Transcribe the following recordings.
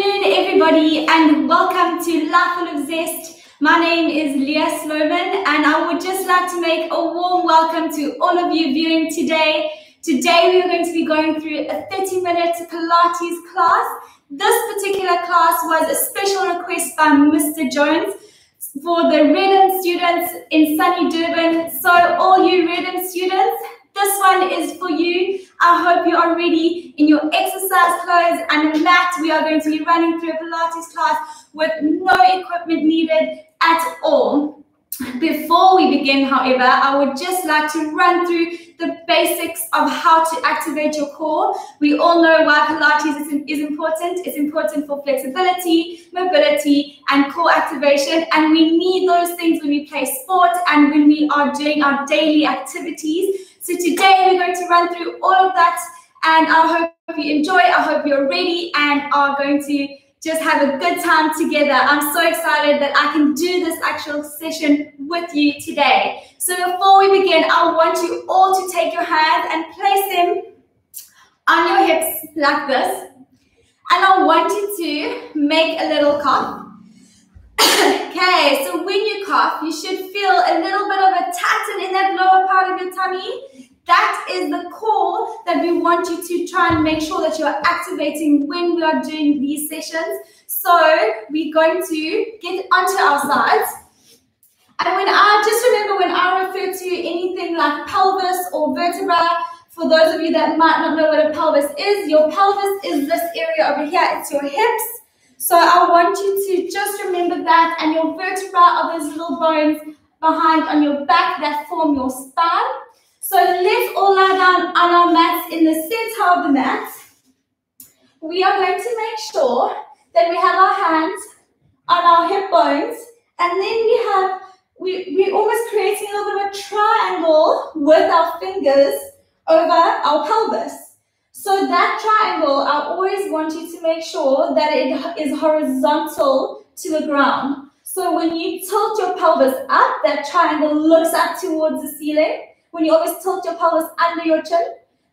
everybody, and welcome to Life Full of Zest. My name is Leah Sloman, and I would just like to make a warm welcome to all of you viewing today. Today, we are going to be going through a 30 minute Pilates class. This particular class was a special request by Mr. Jones for the Reddam students in sunny Durban. So, all you Reddam students, this one is for you. I hope you are ready in your exercise clothes and mat. We are going to be running through a Pilates class with no equipment needed at all. Before we begin, however, I would just like to run through the basics of how to activate your core. We all know why Pilates is, is important. It's important for flexibility, mobility, and core activation. And we need those things when we play sport and when we are doing our daily activities. So today we're going to run through all of that and I hope you enjoy. I hope you're ready and are going to just have a good time together. I'm so excited that I can do this actual session with you today. So before we begin, I want you all to take your hands and place them on your hips like this. And I want you to make a little cough. Okay, so when you cough, you should feel a little bit of a tighten in that lower part of your tummy. That is the core that we want you to try and make sure that you are activating when we are doing these sessions. So we're going to get onto our sides. And when I just remember when I refer to anything like pelvis or vertebra, for those of you that might not know what a pelvis is, your pelvis is this area over here. It's your hips so I want you to just remember that and your vertebra are those little bones behind on your back that form your spine. So let's all lie down on our mats in the center of the mat. We are going to make sure that we have our hands on our hip bones and then we have, we, we're almost creating a little bit of a triangle with our fingers over our pelvis. So that triangle, I always want you to make sure that it is horizontal to the ground. So when you tilt your pelvis up, that triangle looks up towards the ceiling. When you always tilt your pelvis under your chin,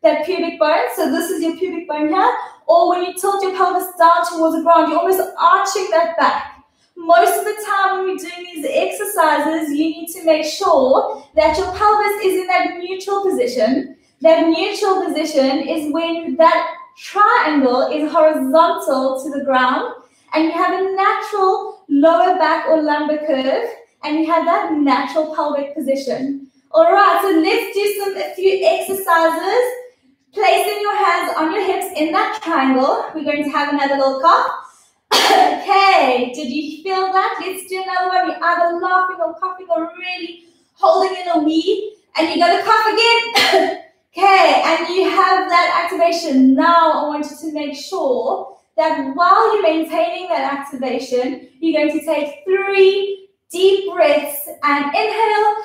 that pubic bone, so this is your pubic bone here, or when you tilt your pelvis down towards the ground, you're almost arching that back. Most of the time when we're doing these exercises, you need to make sure that your pelvis is in that neutral position that neutral position is when that triangle is horizontal to the ground and you have a natural lower back or lumbar curve and you have that natural pelvic position. All right, so let's do some a few exercises. Placing your hands on your hips in that triangle. We're going to have another little cough. okay, did you feel that? Let's do another one. You're either laughing or coughing or really holding in a wee. And you're going to cough again. Okay, and you have that activation. Now I want you to make sure that while you're maintaining that activation, you're going to take three deep breaths and inhale.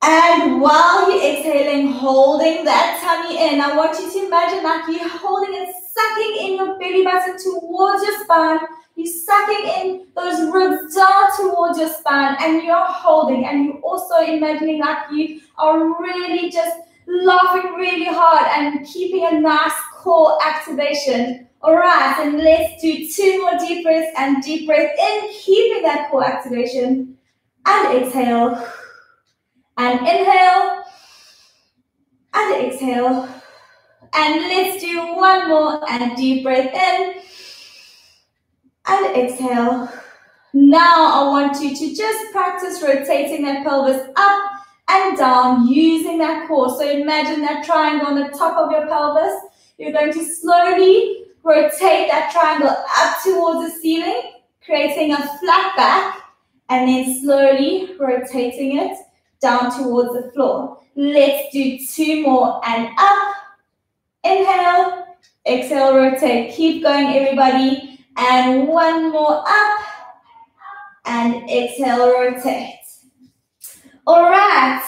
And while you're exhaling, holding that tummy in, I want you to imagine like you're holding and sucking in your belly button towards your spine. You're sucking in those ribs down towards your spine and you're holding. And you're also imagining like you are really just laughing really hard and keeping a nice core activation. All right, and let's do two more deep breaths and deep breath in, keeping that core activation. And exhale. And inhale. And exhale. And let's do one more and deep breath in. And exhale. Now I want you to just practice rotating that pelvis up and down using that core. So imagine that triangle on the top of your pelvis. You're going to slowly rotate that triangle up towards the ceiling, creating a flat back, and then slowly rotating it down towards the floor. Let's do two more and up. Inhale, exhale, rotate. Keep going, everybody. And one more up. And exhale, rotate. All right.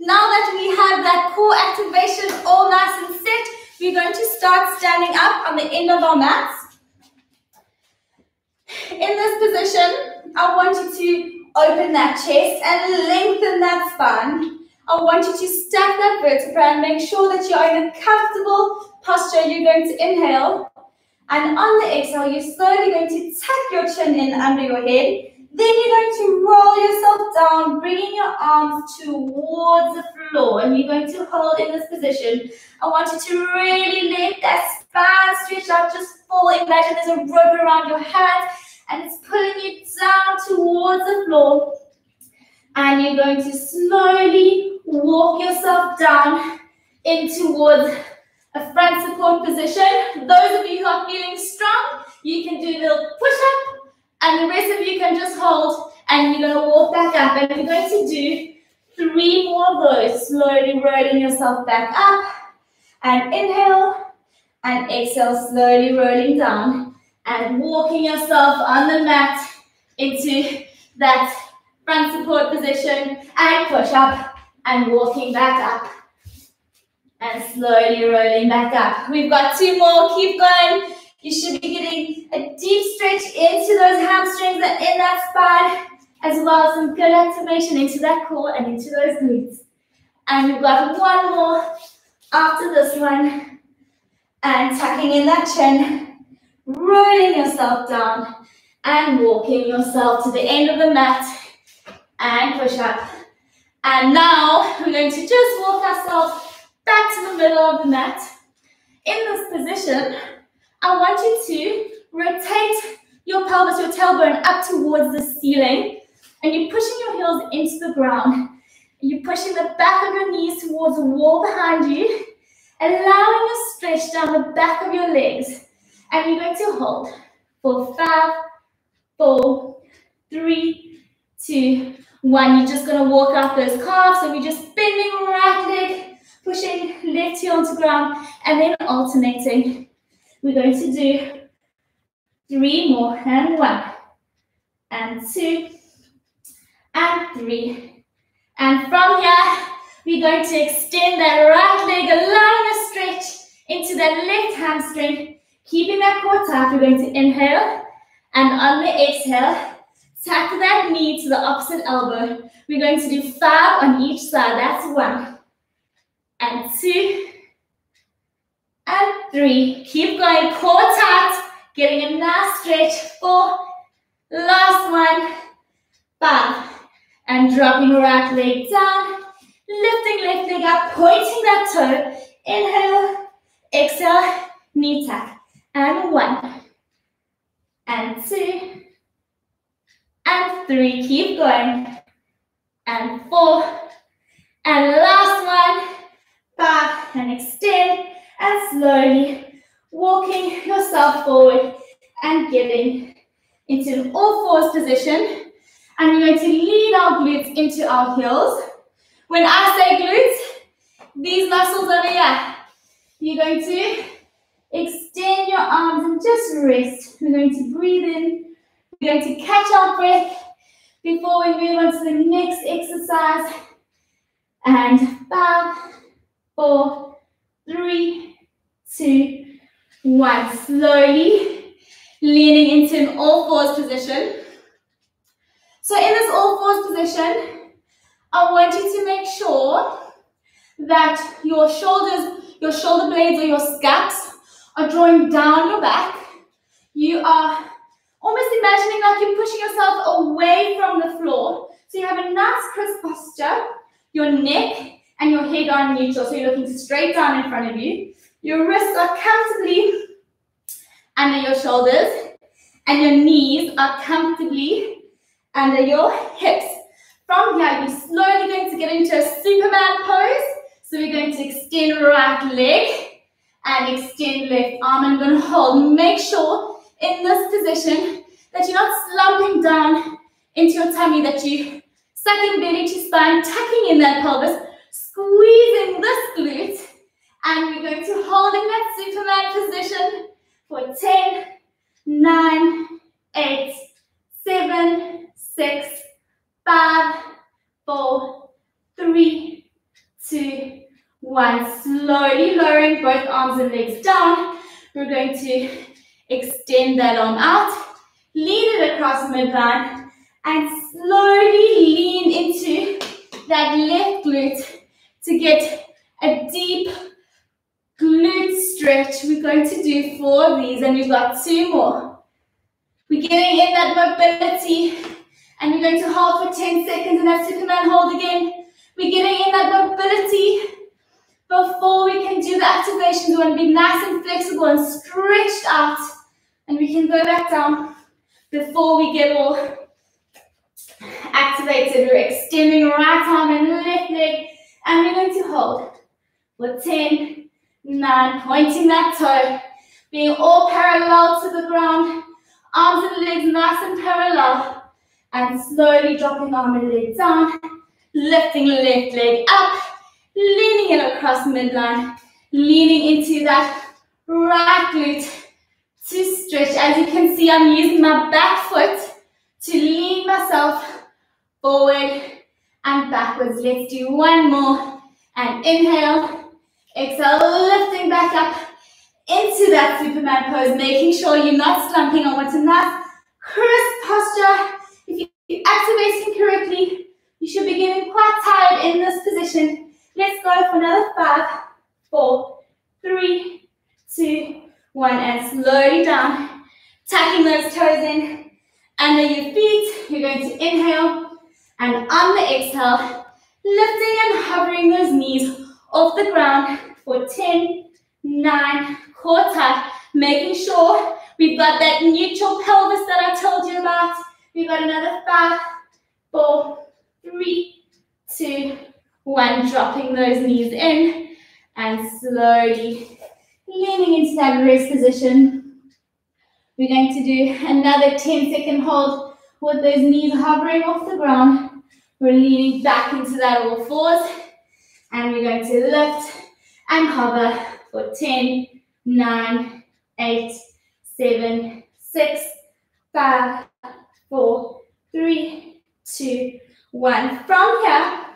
Now that we have that core activation all nice and set, we're going to start standing up on the end of our mats. In this position, I want you to open that chest and lengthen that spine. I want you to stack that vertebra and make sure that you're in a comfortable posture. You're going to inhale. And on the exhale, you're slowly going to tuck your chin in under your head. Then you're going to roll yourself down, bringing your arms towards the floor. And you're going to hold in this position. I want you to really let that spine stretch out, just full. Imagine there's a rope around your hands and it's pulling you down towards the floor. And you're going to slowly walk yourself down in towards a front support position. Those of you who are feeling strong, you can do a little push-up, and the rest of you can just hold, and you're going to walk back up, and you're going to do three more of those, slowly rolling yourself back up, and inhale, and exhale, slowly rolling down, and walking yourself on the mat into that front support position, and push up, and walking back up and slowly rolling back up. We've got two more, keep going. You should be getting a deep stretch into those hamstrings and in that spine, as well as some good activation into that core and into those glutes. And we've got one more after this one. And tucking in that chin, rolling yourself down and walking yourself to the end of the mat and push up. And now we're going to just walk ourselves back to the middle of the mat. In this position, I want you to rotate your pelvis, your tailbone up towards the ceiling, and you're pushing your heels into the ground. You're pushing the back of your knees towards the wall behind you, allowing a stretch down the back of your legs. And you're going to hold for five, four, three, two, one. You're just going to walk out those calves. So we're just bending right leg pushing left heel onto ground, and then alternating. We're going to do three more, and one, and two, and three. And from here, we're going to extend that right leg, allowing a stretch into that left hamstring, keeping that core tight. We're going to inhale, and on the exhale, tap that knee to the opposite elbow. We're going to do five on each side. That's one, and two, and three. Keep going, core tight, getting a nice stretch. Four, last one, five, and dropping right leg down, lifting left leg up, pointing that toe. Inhale, exhale, knee tap, and one, and two, and three. Keep going, and four, and last one, back and extend and slowly walking yourself forward and getting into an all fours position. And we're going to lean our glutes into our heels. When I say glutes, these muscles over here, you're going to extend your arms and just rest. We're going to breathe in. We're going to catch our breath before we move on to the next exercise. And five, four, three, two, one. Slowly leaning into an all fours position. So in this all fours position, I want you to make sure that your shoulders, your shoulder blades or your scaps are drawing down your back. You are almost imagining like you're pushing yourself away from the floor. So you have a nice crisp posture. Your neck and your head are neutral. So you're looking straight down in front of you. Your wrists are comfortably under your shoulders and your knees are comfortably under your hips. From here, you're slowly going to get into a Superman pose. So we're going to extend right leg and extend left arm and going to hold. Make sure in this position that you're not slumping down into your tummy, that you sucking belly to spine, tucking in that pelvis, squeezing this glute, and we're going to hold in that Superman position for 10, 9, 8, 7, 6, 5, 4, 3, 2, 1. Slowly lowering both arms and legs down. We're going to extend that arm out, lean it across midline, and slowly lean into that left glute to get a deep glute stretch. We're going to do four of these and we've got two more. We're getting in that mobility and we're going to hold for 10 seconds and that Superman hold again. We're getting in that mobility before we can do the activations. We want to be nice and flexible and stretched out and we can go back down before we get all activated. We're extending right arm and left leg and we're going to hold for 10, 9, pointing that toe, being all parallel to the ground, arms and legs nice and parallel, and slowly dropping arm and leg down, lifting left leg up, leaning it across midline, leaning into that right glute to stretch. As you can see, I'm using my back foot to lean myself forward and backwards. Let's do one more. And inhale, exhale, lifting back up into that Superman pose, making sure you're not slumping. I want a nice crisp posture. If you're activating correctly, you should be getting quite tired in this position. Let's go for another five, four, three, two, one, and slowly down. Tucking those toes in under your feet. You're going to inhale, and on the exhale, lifting and hovering those knees off the ground for 10, 9, core tight, making sure we've got that neutral pelvis that I told you about. We've got another five, four, three, two, one, dropping those knees in and slowly leaning into that rest position. We're going to do another 10 second hold with those knees hovering off the ground. We're leaning back into that all fours and we're going to lift and hover for 10, 9, 8, 7, 6, 5, 4, 3, 2, 1. From here,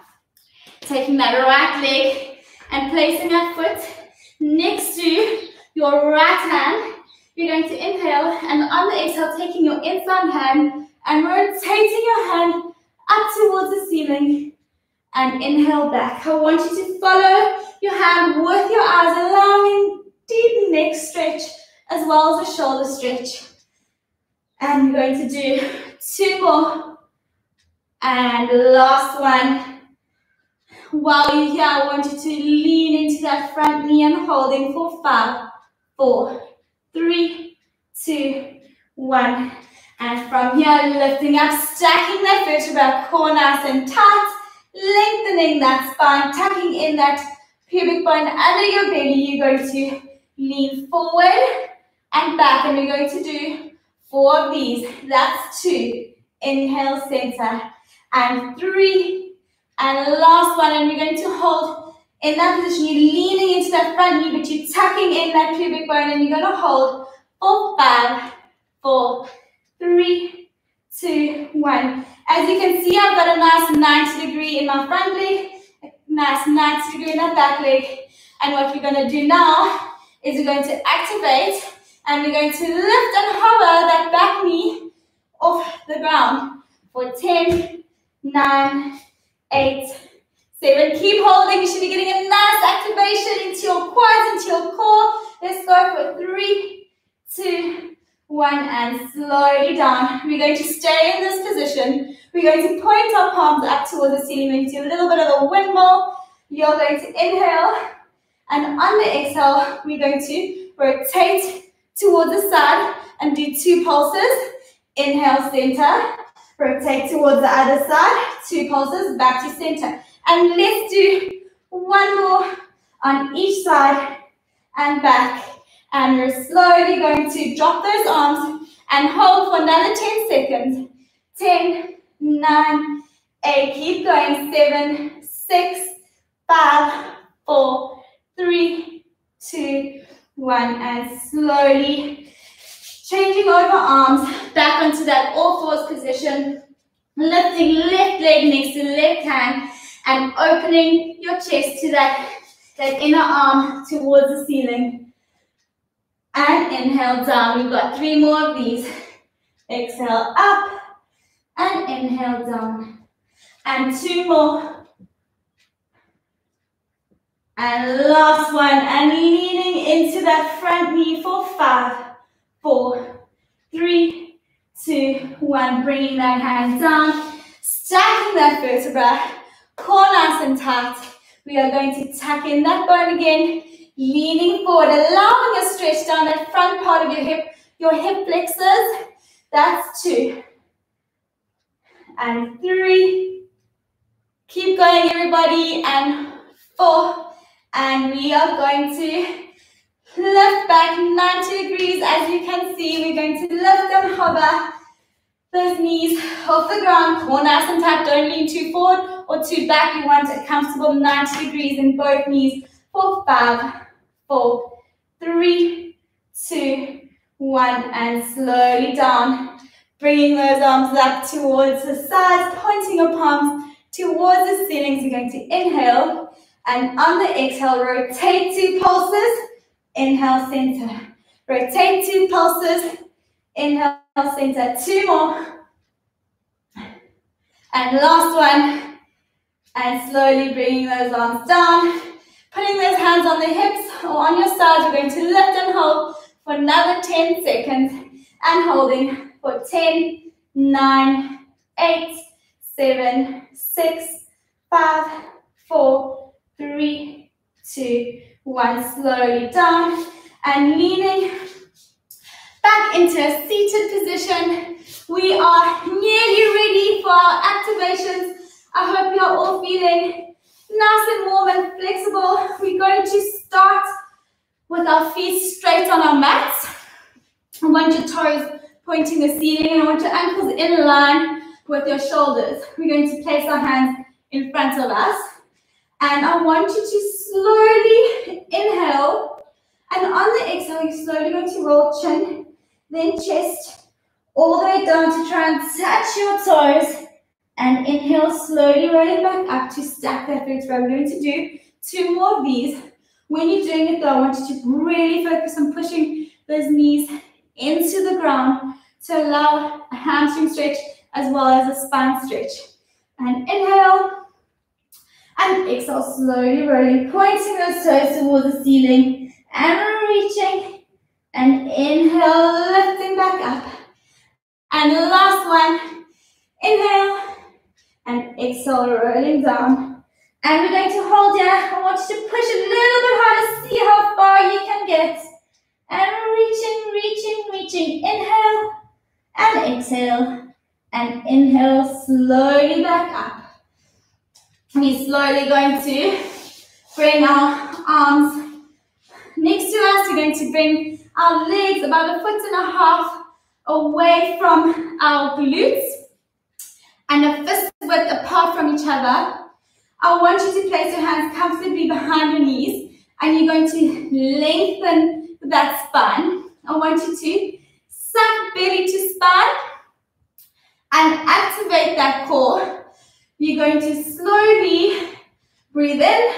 taking that right leg and placing that foot next to your right hand. You're going to inhale and on the exhale, taking your inside hand and rotating your hand up towards the ceiling and inhale back. I want you to follow your hand with your eyes, allowing deep neck stretch as well as a shoulder stretch. And we're going to do two more. And last one. While you're here, I want you to lean into that front knee and holding for five, four, three, two, one. And from here, lifting up, stacking that vertebra, core nice and tight, lengthening that spine, tucking in that pubic bone under your belly. You're going to lean forward and back, and we're going to do four of these. That's two. Inhale, center, and three, and last one. And we're going to hold in that position. You're leaning into that front knee, but you're tucking in that pubic bone, and you're going to hold for five, four, three, two, one. As you can see, I've got a nice 90 degree in my front leg, nice 90 degree in my back leg. And what we're going to do now is we're going to activate and we're going to lift and hover that back knee off the ground for 10, 9, 8, 7. Keep holding. You should be getting a nice activation into your quads, into your core. Let's go for 3, 2, one and slowly down. We're going to stay in this position. We're going to point our palms up towards the ceiling. We're going to do a little bit of a windmill. You're going to inhale. And on the exhale, we're going to rotate towards the side and do two pulses. Inhale, center. Rotate towards the other side. Two pulses, back to center. And let's do one more on each side and back and we're slowly going to drop those arms and hold for another 10 seconds. 10, 9, 8, keep going. 7, 6, 5, 4, 3, 2, 1. And slowly changing over arms back onto that all fours position. Lifting left leg next to left hand and opening your chest to that, that inner arm towards the ceiling. And inhale down. We've got three more of these. Exhale up and inhale down. And two more. And last one, and leaning into that front knee for five, four, three, two, one. Bringing that hand down, stacking that vertebra, core nice and tight. We are going to tuck in that bone again, leaning forward, allowing a stretch down that front part of your hip, your hip flexors. That's two. And three. Keep going, everybody. And four. And we are going to lift back 90 degrees. As you can see, we're going to lift and hover those knees off the ground. Core nice and tight. Don't lean too forward or too back. You want a comfortable 90 degrees in both knees. For five, four, three, two, one, and slowly down. Bringing those arms up towards the sides, pointing your palms towards the ceiling. So you're going to inhale, and on the exhale, rotate two pulses. Inhale, center. Rotate two pulses. Inhale, center. Two more. And last one. And slowly bringing those arms down. Putting those hands on the hips on your sides. We're going to lift and hold for another 10 seconds. And holding for 10, 9, 8, 7, 6, 5, 4, 3, 2, 1. Slowly down and leaning back into a seated position. We are nearly ready for our activations. I hope you are all feeling nice and warm and flexible. We're going to start with our feet straight on our mats. I want your toes pointing the ceiling and I want your ankles in line with your shoulders. We're going to place our hands in front of us. And I want you to slowly inhale. And on the exhale, you're slowly going to roll chin, then chest, all the way down to try and touch your toes. And inhale, slowly rolling back up to stack that vertebra. We're going to do two more of these. When you're doing it though, I want you to really focus on pushing those knees into the ground to allow a hamstring stretch as well as a spine stretch. And inhale. And exhale, slowly rolling, pointing those toes towards the ceiling and reaching. And inhale, lifting back up. And the last one, inhale. And exhale, rolling down. And we're going to hold here. I want you to push a little bit harder, see how far you can get. And reaching, reaching, reaching. Inhale and exhale and inhale slowly back up. We're slowly going to bring our arms next to us. We're going to bring our legs about a foot and a half away from our glutes and a fist width apart from each other. I want you to place your hands comfortably behind your knees and you're going to lengthen that spine. I want you to suck belly to spine and activate that core. You're going to slowly breathe in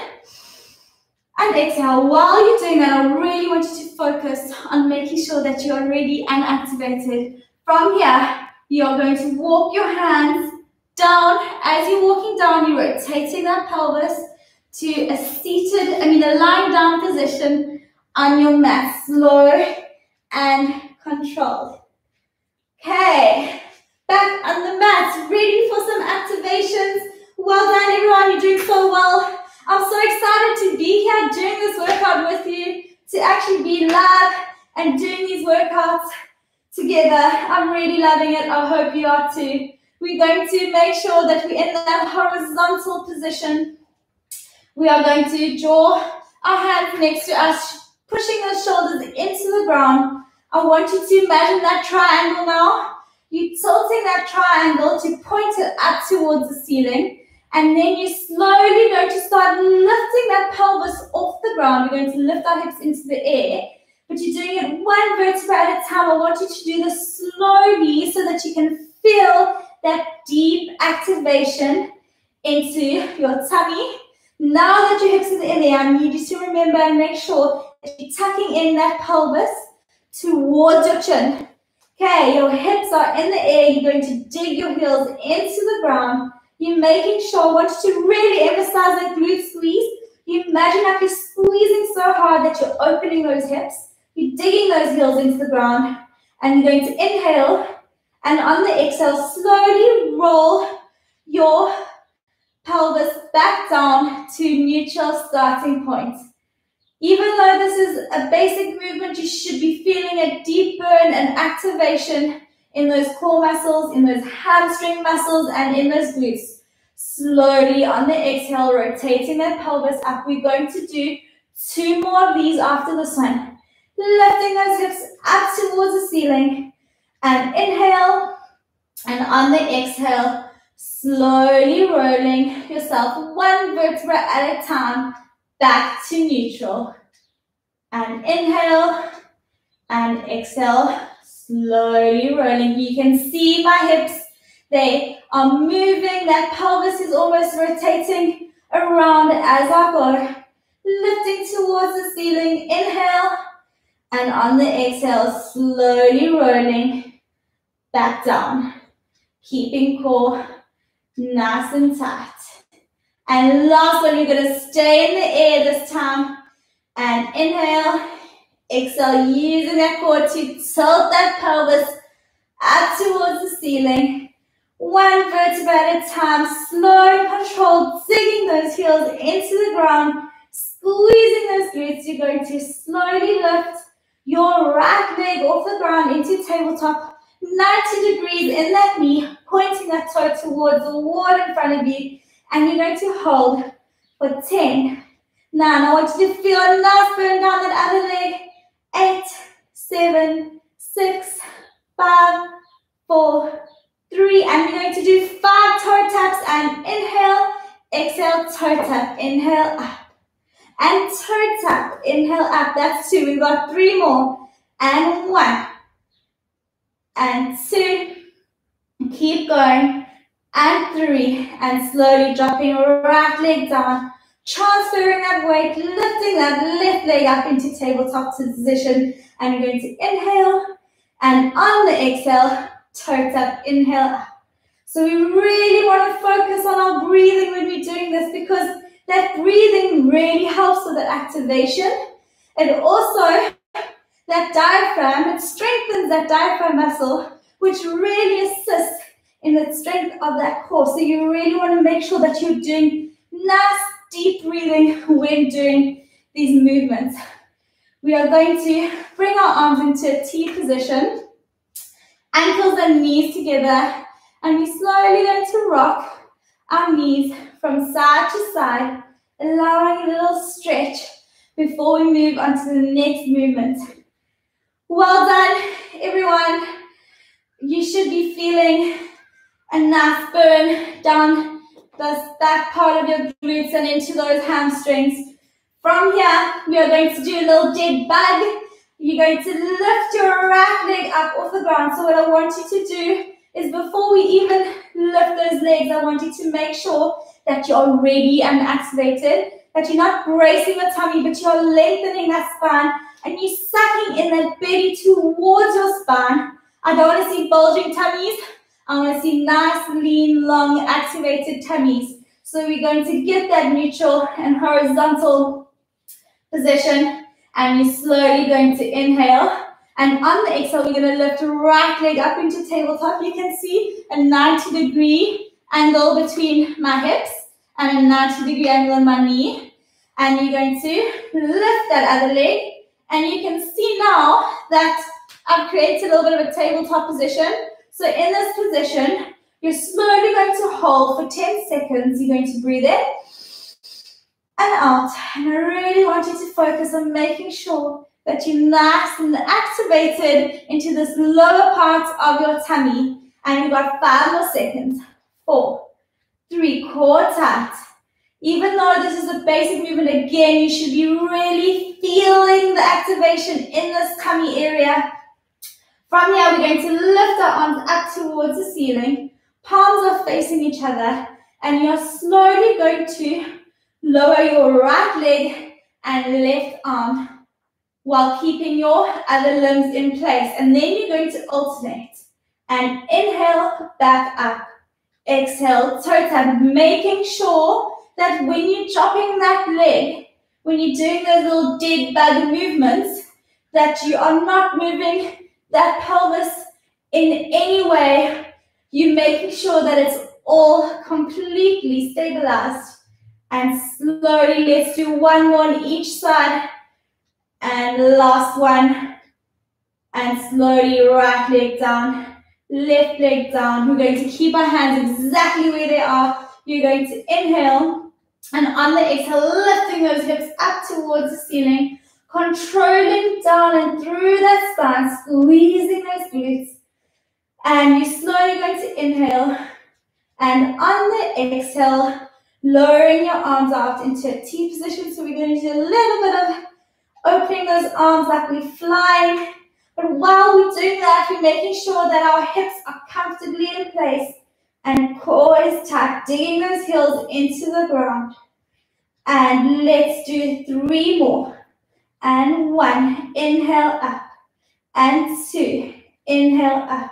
and exhale. While you're doing that, I really want you to focus on making sure that you are ready and activated. From here, you're going to walk your hands down. As you're walking down, you're rotating that pelvis to a seated, I mean a lying down position on your mat. Slow and controlled. Okay, back on the mat, ready for some activations. Well done everyone, you're doing so well. I'm so excited to be here doing this workout with you, to actually be live and doing these workouts together. I'm really loving it. I hope you are too. We're going to make sure that we're in that horizontal position. We are going to draw our hands next to us, pushing the shoulders into the ground. I want you to imagine that triangle now. You're tilting that triangle to point it up towards the ceiling. And then you're slowly going to start lifting that pelvis off the ground. We're going to lift our hips into the air. But you're doing it one vertebra at a time. I want you to do this slowly so that you can feel that deep activation into your tummy. Now that your hips are in there, I need you to remember and make sure that you're tucking in that pelvis towards your chin. Okay, your hips are in the air. You're going to dig your heels into the ground. You're making sure, I want you to really emphasize that glute squeeze. You imagine like you're squeezing so hard that you're opening those hips. You're digging those heels into the ground. And you're going to inhale. And on the exhale, slowly roll your pelvis back down to neutral starting point. Even though this is a basic movement, you should be feeling a deep burn and activation in those core muscles, in those hamstring muscles, and in those glutes. Slowly on the exhale, rotating that pelvis up. We're going to do two more of these after this one. Lifting those hips up towards the ceiling. And inhale. And on the exhale, slowly rolling yourself one vertebra at a time back to neutral. And inhale and exhale, slowly rolling. You can see my hips, they are moving. That pelvis is almost rotating around as I go. Lifting towards the ceiling, inhale. And on the exhale, slowly rolling back down. Keeping core nice and tight. And last one, you're gonna stay in the air this time. And inhale, exhale, using that core to tilt that pelvis up towards the ceiling. One vertebra at a time, slow controlled, digging those heels into the ground, squeezing those glutes. You're going to slowly lift your right leg off the ground into tabletop, 90 degrees in that knee, pointing that toe towards the wall in front of you and you're going to hold for 10. Now, I want you to feel a nice burn down that other leg. Eight, seven, six, five, four, three. And we're going to do five toe taps and inhale, exhale, toe tap, inhale, up. And toe tap, inhale, up. That's two. We've got three more. And one. And two. Keep going and three, and slowly dropping right leg down, transferring that weight, lifting that left leg up into tabletop position, and you're going to inhale, and on the exhale, toe tap, inhale up. So we really want to focus on our breathing when we're doing this because that breathing really helps with that activation. And also, that diaphragm, it strengthens that diaphragm muscle, which really assists in the strength of that core. So you really want to make sure that you're doing nice deep breathing when doing these movements. We are going to bring our arms into a T position, ankles and knees together, and we're slowly going to rock our knees from side to side, allowing a little stretch before we move on to the next movement. Well done, everyone. You should be feeling a nice burn down the back part of your glutes and into those hamstrings. From here, we are going to do a little dead bug. You're going to lift your right leg up off the ground. So what I want you to do is before we even lift those legs, I want you to make sure that you're ready and activated, that you're not bracing your tummy, but you're lengthening that spine and you're sucking in that belly towards your spine. I don't want to see bulging tummies. I want to see nice, lean, long, activated tummies. So we're going to get that neutral and horizontal position. And you're slowly going to inhale. And on the exhale, we're going to lift right leg up into tabletop. You can see a 90 degree angle between my hips and a 90 degree angle on my knee. And you're going to lift that other leg. And you can see now that I've created a little bit of a tabletop position. So in this position, you're slowly going to hold for 10 seconds. You're going to breathe in and out. And I really want you to focus on making sure that you're nice and activated into this lower part of your tummy. And you've got five more seconds. Four, three, core tight. Even though this is a basic movement, again, you should be really feeling the activation in this tummy area from here, we're going to lift our arms up towards the ceiling. Palms are facing each other. And you're slowly going to lower your right leg and left arm while keeping your other limbs in place. And then you're going to alternate. And inhale, back up. Exhale, toe tap, making sure that when you're chopping that leg, when you're doing those little dead bug movements, that you are not moving that pelvis in any way. You're making sure that it's all completely stabilized. And slowly, let's do one more on each side. And last one. And slowly, right leg down, left leg down. We're going to keep our hands exactly where they are. You're going to inhale. And on the exhale, lifting those hips up towards the ceiling, controlling down and through that spine, squeezing those glutes. And you're slowly going to inhale. And on the exhale, lowering your arms out into a T position. So we're going to do a little bit of opening those arms like we're flying. But while we're doing that, we're making sure that our hips are comfortably in place and core is tight, digging those heels into the ground. And let's do three more. And one, inhale up. And two, inhale up.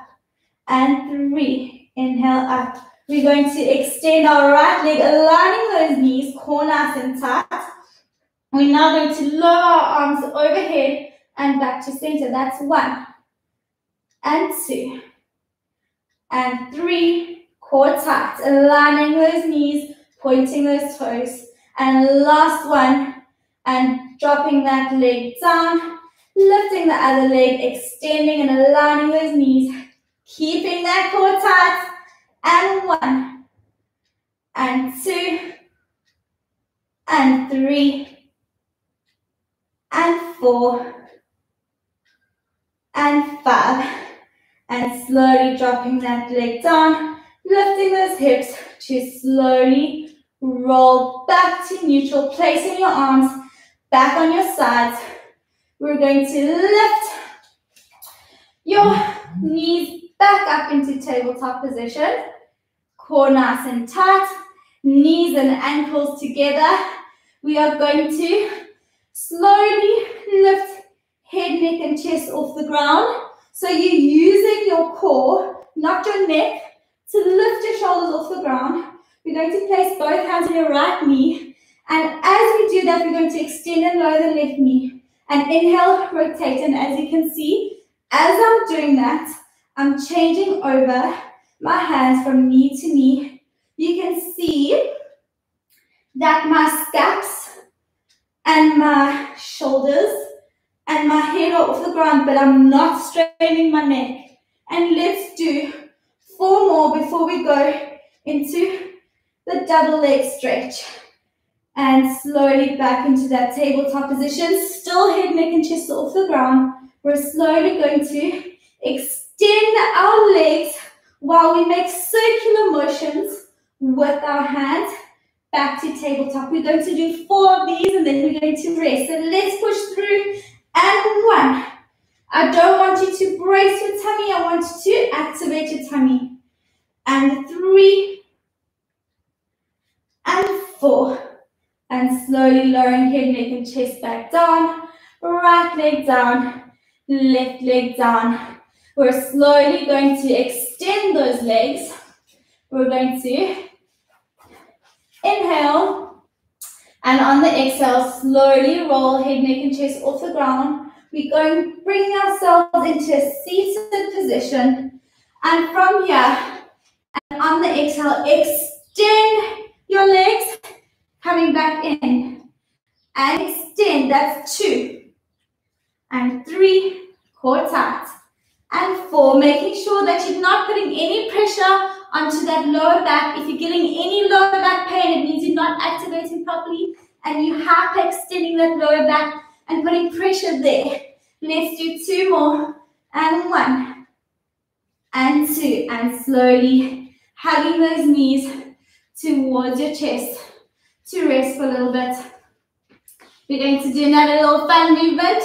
And three, inhale up. We're going to extend our right leg, aligning those knees, core nice and tight. We're now going to lower our arms overhead and back to center. That's one. And two. And three, core tight, aligning those knees, pointing those toes. And last one, and dropping that leg down, lifting the other leg, extending and aligning those knees, keeping that core tight, and one, and two, and three, and four, and five, and slowly dropping that leg down, lifting those hips to slowly roll back to neutral, placing your arms back on your sides. We're going to lift your knees back up into tabletop position. Core nice and tight, knees and ankles together. We are going to slowly lift head, neck and chest off the ground. So you're using your core, not your neck, to lift your shoulders off the ground. We're going to place both hands on your right knee. And as we do that, we're going to extend and lower the left knee. And inhale, rotate. And as you can see, as I'm doing that, I'm changing over my hands from knee to knee. You can see that my scaps and my shoulders and my head are off the ground, but I'm not straining my neck. And let's do four more before we go into the double leg stretch. And slowly back into that tabletop position. Still head, neck, and chest off the ground. We're slowly going to extend our legs while we make circular motions with our hands back to tabletop. We're going to do four of these and then we're going to rest. So let's push through. And one. I don't want you to brace your tummy. I want you to activate your tummy. And three, and four. And slowly lowering head, neck, and chest back down. Right leg down, left leg down. We're slowly going to extend those legs. We're going to inhale. And on the exhale, slowly roll head, neck, and chest off the ground. We're going to bring ourselves into a seated position. And from here, and on the exhale, extend your legs coming back in. And extend, that's two. And three, core tight. And four, making sure that you're not putting any pressure onto that lower back. If you're getting any lower back pain, it means you're not activating properly and you hyper extending that lower back and putting pressure there. Let's do two more. And one. And two. And slowly hugging those knees towards your chest to rest for a little bit. We're going to do another little fun movement.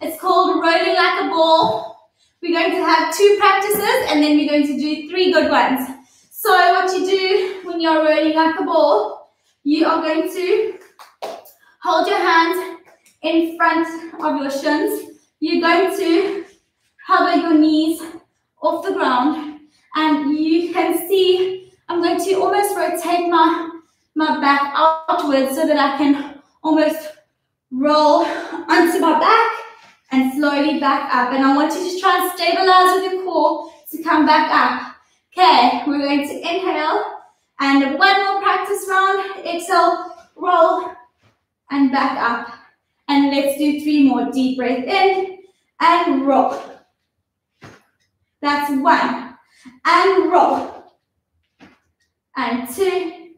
It's called rolling like a ball. We're going to have two practices and then we're going to do three good ones. So what you do when you're rolling like a ball, you are going to hold your hands in front of your shins. You're going to hover your knees off the ground and you can see I'm going to almost rotate my my back outwards so that I can almost roll onto my back and slowly back up. And I want you to try and stabilize with your core to come back up. Okay, we're going to inhale and one more practice round. Exhale, roll and back up. And let's do three more. Deep breath in and roll. That's one. And roll. And two.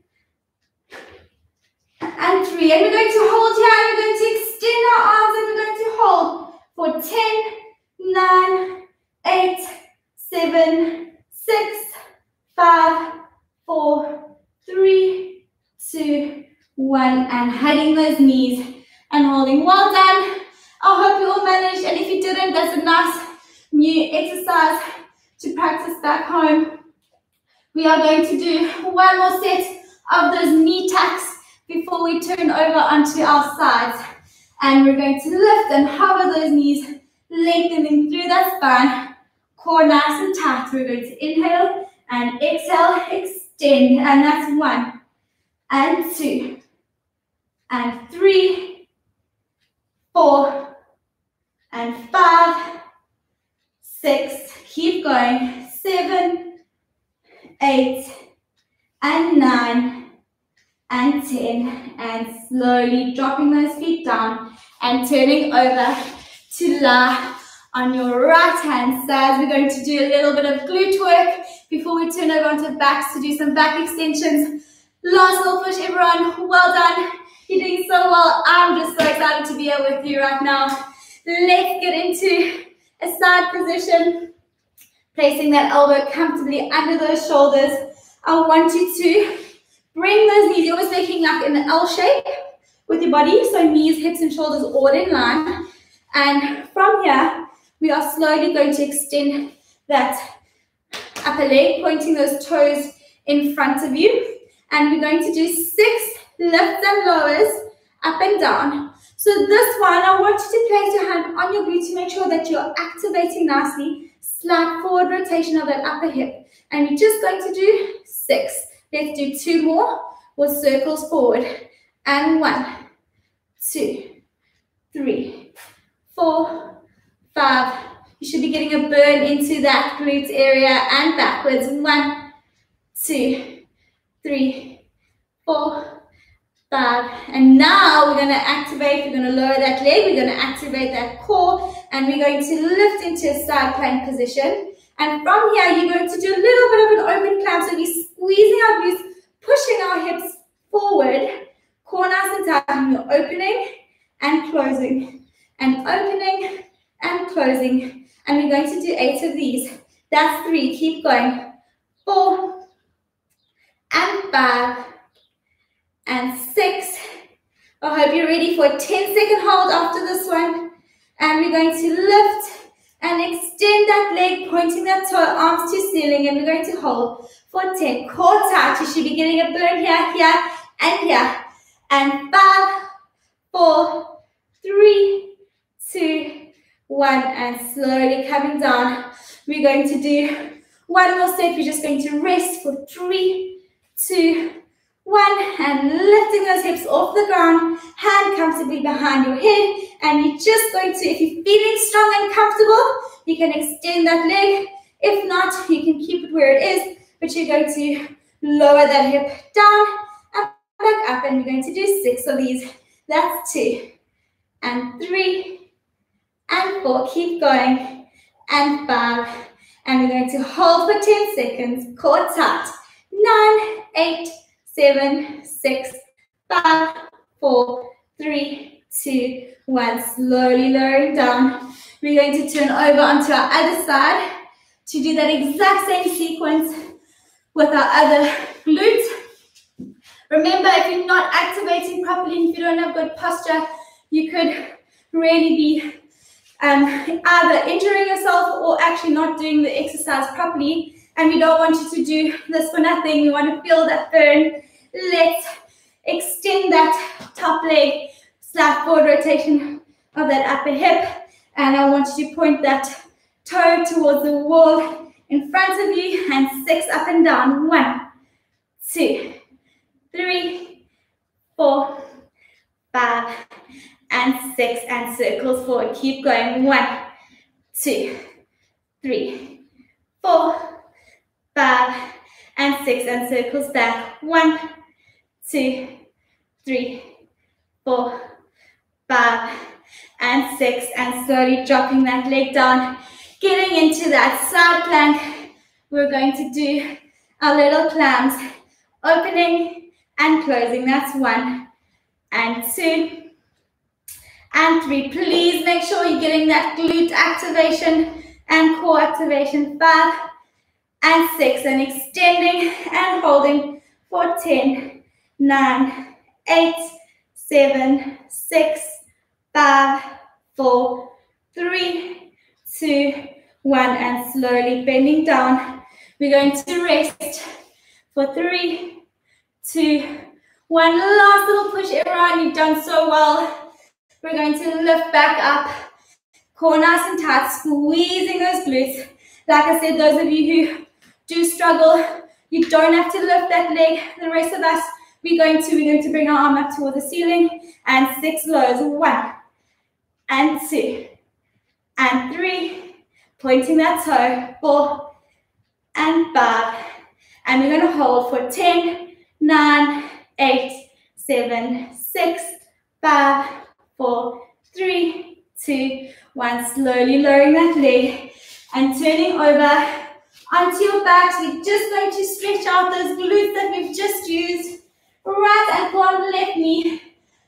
And three. And we're going to hold here. And we're going to extend our arms and we're going to hold for 10, 9, 8, 7, 6, 5, 4, 3, 2, 1. And heading those knees and holding. Well done. I hope you all managed. And if you didn't, that's a nice new exercise to practice back home. We are going to do one more set of those knee tucks before we turn over onto our sides. And we're going to lift and hover those knees, lengthening through that spine. Core nice and tight. We're going to inhale and exhale, extend. And that's one and two and three, four, and five, six, keep going, seven, eight, and nine, and 10, and slowly dropping those feet down and turning over to lie on your right hand side. We're going to do a little bit of glute work before we turn over onto backs to do some back extensions. Last little push, everyone. Well done. You're doing so well. I'm just so excited to be here with you right now. Let's get into a side position. Placing that elbow comfortably under those shoulders. I want you to bring those knees. You're always making like an L shape with your body. So knees, hips, and shoulders all in line. And from here, we are slowly going to extend that upper leg, pointing those toes in front of you. And we're going to do six lifts and lowers, up and down. So this one, I want you to place your hand on your glute to make sure that you're activating nicely. Slight forward rotation of that upper hip. And you're just going to do six. Let's do two more with circles forward. And one, two, three, four, five. You should be getting a burn into that glute area and backwards. One, two, three, four, And now we're going to activate, we're going to lower that leg, we're going to activate that core, and we're going to lift into a side plank position. And from here, you're going to do a little bit of an open clamp. So we're squeezing our glutes, pushing our hips forward, core nice and tight, and you're opening and closing, and opening and closing. And we're going to do eight of these. That's three. Keep going. Four and five and six. I hope you're ready for a 10 second hold after this one. And we're going to lift and extend that leg, pointing that toe, arms to ceiling, and we're going to hold for 10. Core tight. You should be getting a burn here, here, and here. And five, four, three, two, one, and slowly coming down. We're going to do one more step. We're just going to rest for three, two, one, and lifting those hips off the ground, hand comfortably behind your head, and you're just going to, if you're feeling strong and comfortable, you can extend that leg. If not, you can keep it where it is, but you're going to lower that hip down and back up, and you're going to do six of these. That's two, and three, and four. Keep going, and five, and we're going to hold for 10 seconds, core tight. Nine, eight, seven, six, five, four, three, two, one. Slowly lowering down. We're going to turn over onto our other side to do that exact same sequence with our other glute. Remember, if you're not activating properly, if you don't have good posture, you could really be um, either injuring yourself or actually not doing the exercise properly. And we don't want you to do this for nothing. We want to feel that burn. Let's extend that top leg, slight forward rotation of that upper hip. And I want you to point that toe towards the wall in front of you and six up and down. One, two, three, four, five, and six, and circles forward. Keep going. One, two, three, four, five, and six, and circles back. One, two, three, four, five, and six, and slowly dropping that leg down, getting into that side plank. We're going to do our little clams, opening and closing. That's one and two and three. Please make sure you're getting that glute activation and core activation. Five and six and extending and holding for 10, nine, eight, seven, six, five, four, three, two, one, and slowly bending down. We're going to rest for three, two, one. Last little push, everyone. You've done so well. We're going to lift back up. Core nice and tight, squeezing those glutes. Like I said, those of you who do struggle, you don't have to lift that leg. The rest of us, we're going to, we're going to bring our arm up towards the ceiling. And six lows. One. And two. And three, pointing that toe, four. And five. And we're going to hold for 10, 9, 8, 7, 6, 5, 4, 3, 2, 1. Slowly lowering that leg and turning over onto your backs. We're just going to stretch out those glutes that we've just used. Right ankle on left knee,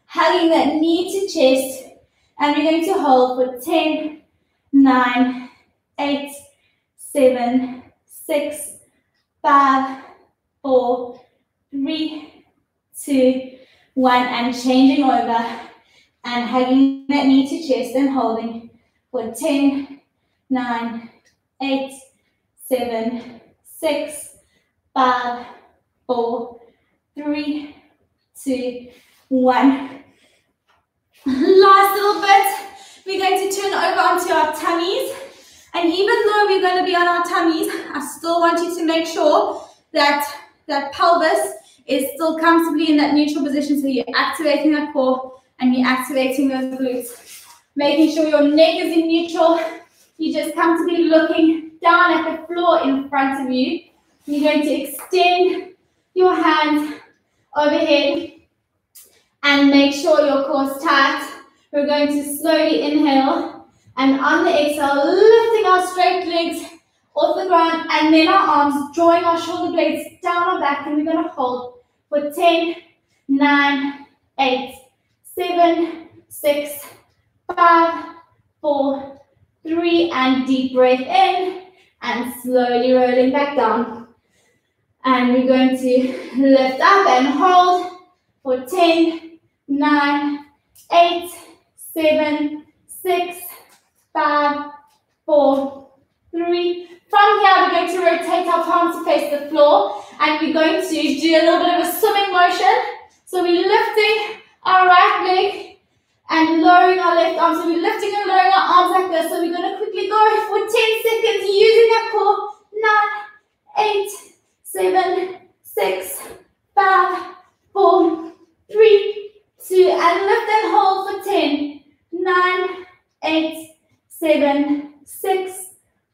hugging that knee to chest. And we're going to hold for 10, 9, 8, 7, 6, 5, 4, 3, 2, 1. And changing over and hugging that knee to chest and holding for 10, 9, 8, seven, six, five, four, three, two, one. Last little bit. We're going to turn over onto our tummies. And even though we're going to be on our tummies, I still want you to make sure that that pelvis is still comfortably in that neutral position. So you're activating that core and you're activating those glutes. Making sure your neck is in neutral. You're just comfortably looking down at the floor in front of you. You're going to extend your hands overhead and make sure your core is tight. We're going to slowly inhale and on the exhale, lifting our straight legs off the ground and then our arms drawing our shoulder blades down our back and we're going to hold for 10, 9, 8, 7, 6, 5, 4, 3 and deep breath in and slowly rolling back down. And we're going to lift up and hold for 10, 9, 8, 7, 6, 5, 4, 3. From here, we're going to rotate our palms to face the floor and we're going to do a little bit of a swimming motion. So we're lifting our right leg and lowering our left arm. So we're lifting and lowering our arms like this. So we're going to quickly go for 10 seconds using that core. 9, 8, 7, 6, 5, 4, 3, 2, and lift and hold for 10, 9, 8, 7, 6,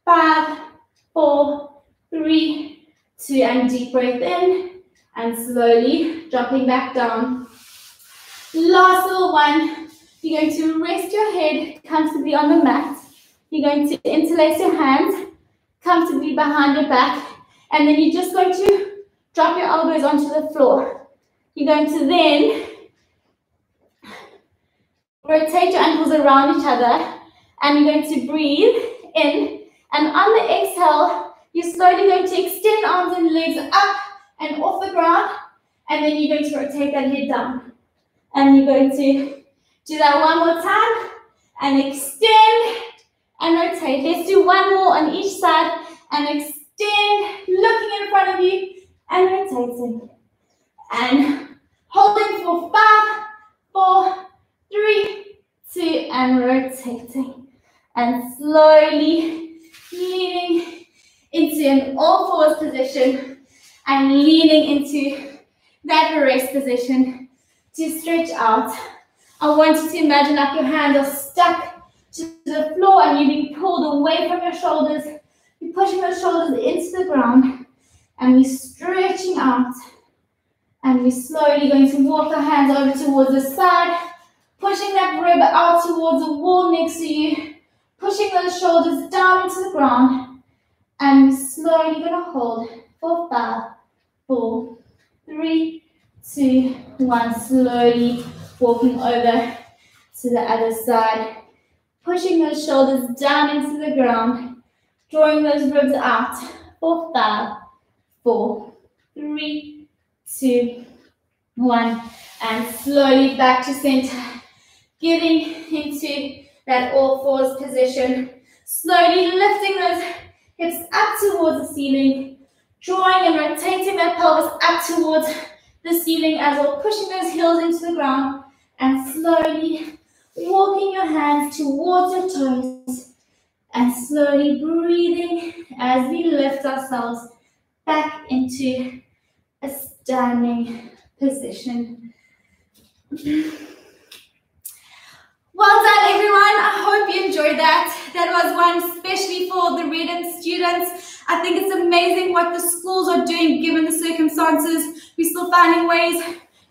5, 4, 3, 2, and deep breath in and slowly dropping back down. Last little one. You're going to rest your head comfortably on the mat. You're going to interlace your hands comfortably behind your back. And then you're just going to drop your elbows onto the floor. You're going to then rotate your ankles around each other. And you're going to breathe in. And on the exhale, you're slowly going to extend arms and legs up and off the ground. And then you're going to rotate that head down. And you're going to do that one more time and extend and rotate. Let's do one more on each side and extend, looking in front of you and rotating. And holding for five, four, three, two, and rotating. And slowly leaning into an all fours position and leaning into that rest position to stretch out. I want you to imagine like your hands are stuck to the floor and you're being pulled away from your shoulders. You're pushing your shoulders into the ground and we're stretching out. And we're slowly going to walk our hands over towards the side, pushing that rib out towards the wall next to you, pushing those shoulders down into the ground. And we're slowly going to hold for five, four, three, two, one. Slowly walking over to the other side, pushing those shoulders down into the ground, drawing those ribs out. For five, four, three, two, one, and slowly back to center, getting into that all fours position, slowly lifting those hips up towards the ceiling, drawing and rotating that pelvis up towards the ceiling as well, pushing those heels into the ground and slowly walking your hands towards your toes and slowly breathing as we lift ourselves back into a standing position. Well done everyone, I hope you enjoyed that. That was one especially for the Reddam students. I think it's amazing what the schools are doing given the circumstances. We're still finding ways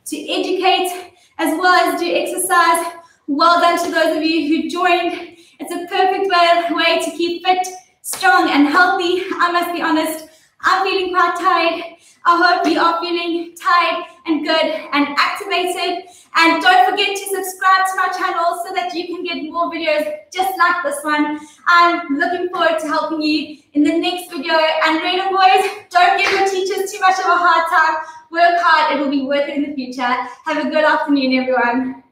to educate as well as do exercise. Well done to those of you who joined. It's a perfect way, way to keep fit, strong and healthy. I must be honest, I'm feeling quite tired. I hope you are feeling tired and good and activated. And don't forget to subscribe to my channel so that you can get more videos just like this one. I'm looking forward to helping you in the next video. And Reddam boys, don't give your teachers too much of a hard time. Work hard, it will be worth it in the future. Have a good afternoon, everyone.